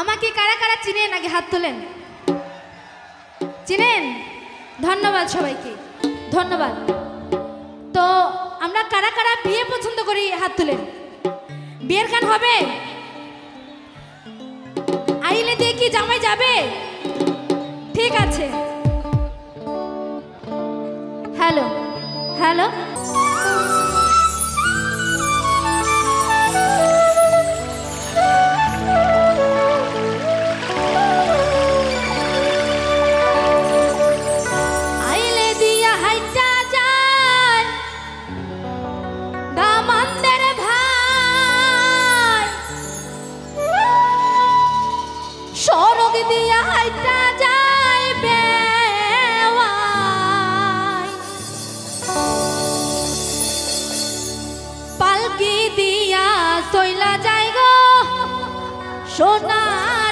আমাকে কারা কারা চিনেন? আগে হাত তোলেন। চিনেন? ধন্যবাদ সবাইকে। ধন্যবাদ। তো আমরা কারা কারা বিয়ে পছন্দ করি? হাত তুলেন। বিয়ের গান হবে? আইলে দিয়ে কি জামাই যাবে? ঠিক আছে। হ্যালো। হ্যালো। 说那。